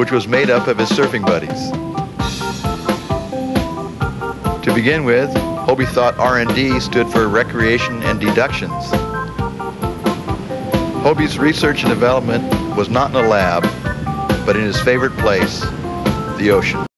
which was made up of his surfing buddies. To begin with, Hobie thought R&D stood for recreation and deductions. Hobie's research and development was not in a lab, but in his favorite place, the ocean.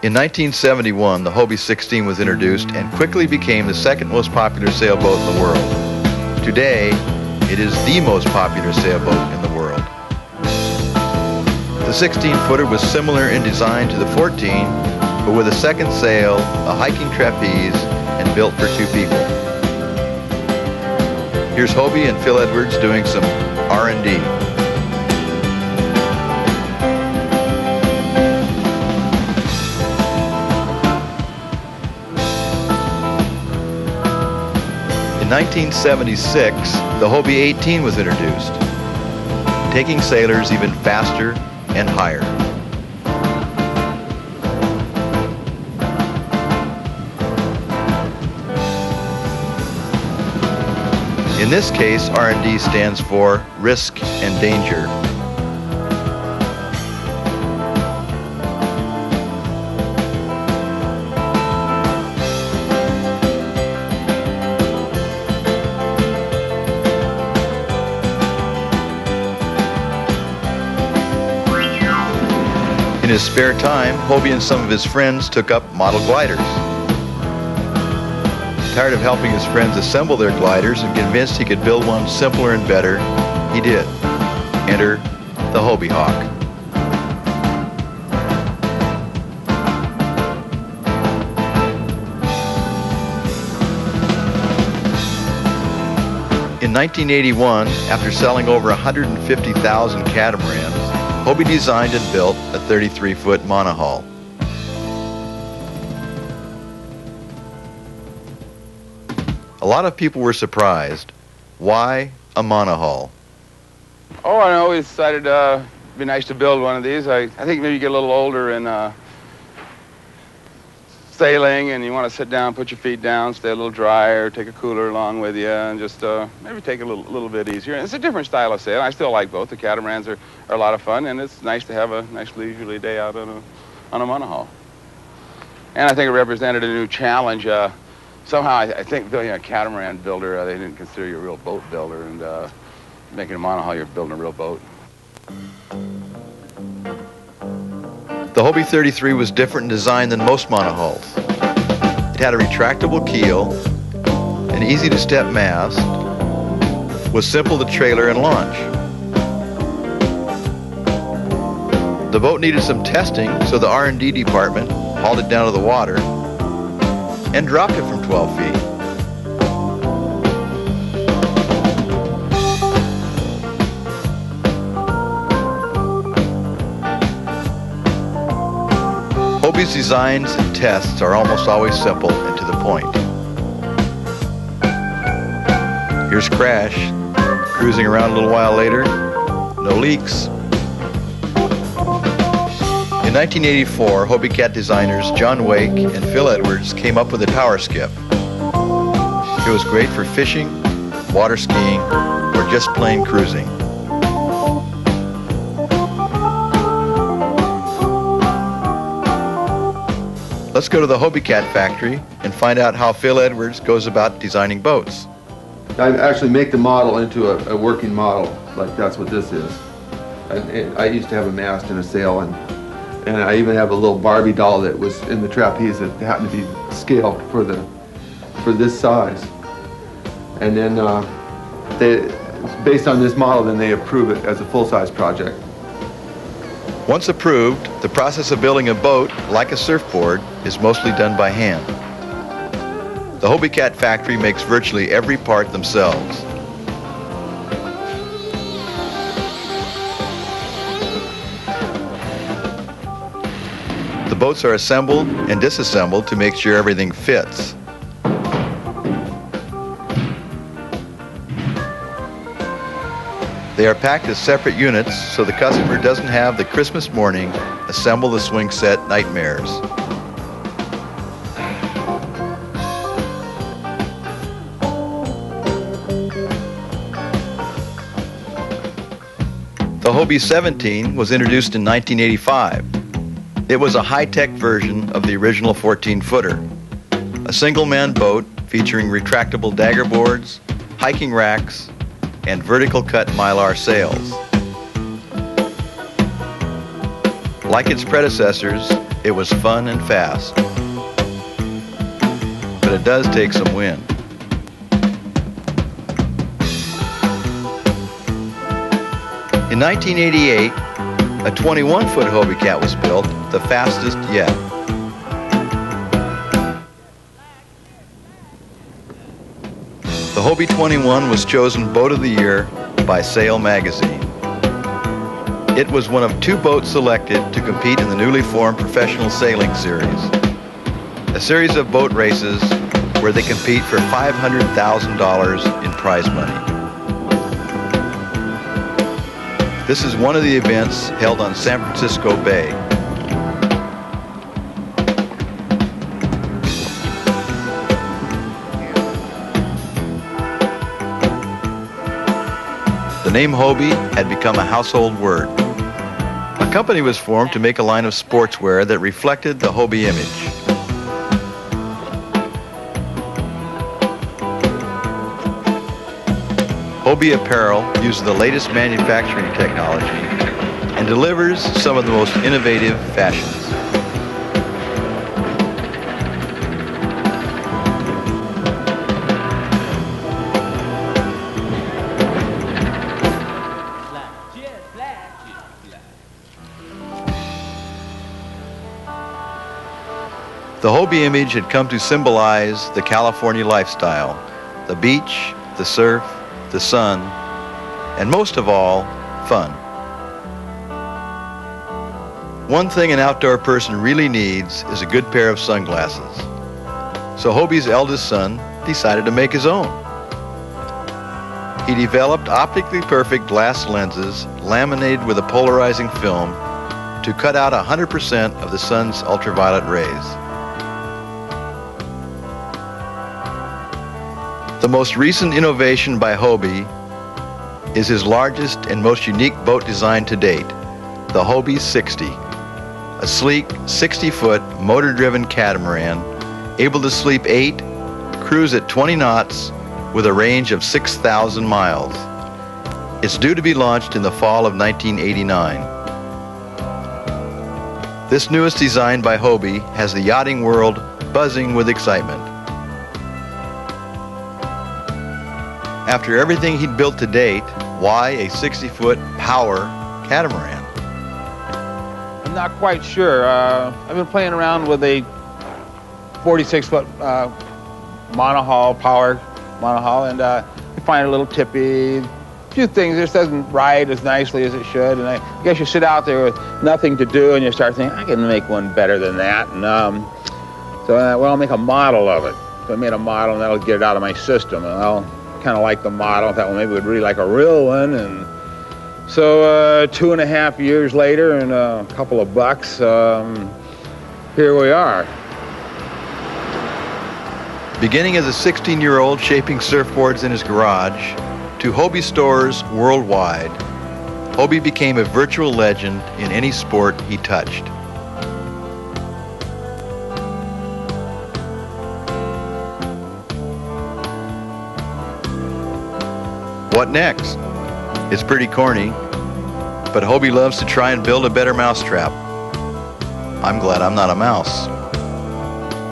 In 1971, the Hobie 16 was introduced and quickly became the second most popular sailboat in the world. Today, it is the most popular sailboat in the world. The 16-footer was similar in design to the 14, but with a second sail, a hiking trapeze, and built for two people. Here's Hobie and Phil Edwards doing some R&D. In 1976, the Hobie 18 was introduced, taking sailors even faster and higher. In this case, R&D stands for risk and danger. His spare time, Hobie and some of his friends took up model gliders. Tired of helping his friends assemble their gliders and convinced he could build one simpler and better, he did. Enter the Hobie Hawk. In 1981, after selling over 150,000 catamarans, Hobie designed and built a 33-foot monohull. A lot of people were surprised. Why a monohull? Oh, I always decided uh, it'd be nice to build one of these. I, I think maybe you get a little older and uh, sailing and you want to sit down, put your feet down, stay a little drier, take a cooler along with you, and just uh, maybe take a little, little bit easier. And it's a different style of sailing. I still like both. The catamarans are, are a lot of fun, and it's nice to have a nice leisurely day out on a, on a monohull. And I think it represented a new challenge. Uh, somehow, I, I, think being a catamaran builder, uh, they didn't consider you a real boat builder, and uh, making a monohull, you're building a real boat. The Hobie 33 was different in design than most monohulls. It had a retractable keel, an easy-to-step mast, was simple to trailer and launch. The boat needed some testing, so the R&D department hauled it down to the water and dropped it from 12 feet. Hobie's designs and tests are almost always simple and to the point. Here's Crash, cruising around a little while later, no leaks. In 1984, Hobie Cat designers John Wake and Phil Edwards came up with a Power Skiff. It was great for fishing, water skiing, or just plain cruising. Let's go to the Hobie Cat factory and find out how Phil Edwards goes about designing boats. I actually make the model into a, a working model, like that's what this is. I, I, used to have a mast and a sail, and and I even have a little Barbie doll that was in the trapeze that happened to be scaled for the for this size. And then uh, they, based on this model, then they approve it as a full-size project. Once approved, the process of building a boat, like a surfboard, is mostly done by hand. The Hobie Cat factory makes virtually every part themselves. The boats are assembled and disassembled to make sure everything fits. They are packed as separate units so the customer doesn't have the Christmas morning assemble the swing set nightmares. The Hobie 17 was introduced in 1985. It was a high-tech version of the original 14-footer. A single-man boat featuring retractable dagger boards, hiking racks, and vertical cut mylar sails. Like its predecessors, it was fun and fast. But it does take some wind. In 1988, a 21-foot Hobie Cat was built, the fastest yet. The Hobie 21 was chosen Boat of the Year by Sail Magazine. It was one of two boats selected to compete in the newly formed Professional Sailing Series, a series of boat races where they compete for $500,000 in prize money. This is one of the events held on San Francisco Bay. The name Hobie had become a household word. A company was formed to make a line of sportswear that reflected the Hobie image. Hobie Apparel uses the latest manufacturing technology and delivers some of the most innovative fashions. The Hobie image had come to symbolize the California lifestyle, the beach, the surf, the sun, and most of all, fun. One thing an outdoor person really needs is a good pair of sunglasses. So Hobie's eldest son decided to make his own. He developed optically perfect glass lenses laminated with a polarizing film to cut out 100% of the sun's ultraviolet rays. The most recent innovation by Hobie is his largest and most unique boat design to date, the Hobie 60, a sleek 60-foot motor-driven catamaran able to sleep 8, cruise at 20 knots with a range of 6,000 miles. It's due to be launched in the fall of 1989. This newest design by Hobie has the yachting world buzzing with excitement. After everything he'd built to date, why a 60-foot power catamaran? I'm not quite sure. Uh, I've been playing around with a 46-foot uh, monohull, power monohull, and uh, I find it a little tippy. A few things just doesn't ride as nicely as it should, and I guess you sit out there with nothing to do, and you start thinking, I can make one better than that, and um, so uh, well, I'll make a model of it. So I made a model, and that'll get it out of my system, and I'll kind of like the model. I thought, well, maybe we'd really like a real one. And so uh, two and a half years later and a couple of bucks, um, here we are. Beginning as a 16-year-old shaping surfboards in his garage, to Hobie stores worldwide, Hobie became a virtual legend in any sport he touched. What next? It's pretty corny, but Hobie loves to try and build a better mousetrap. I'm glad I'm not a mouse.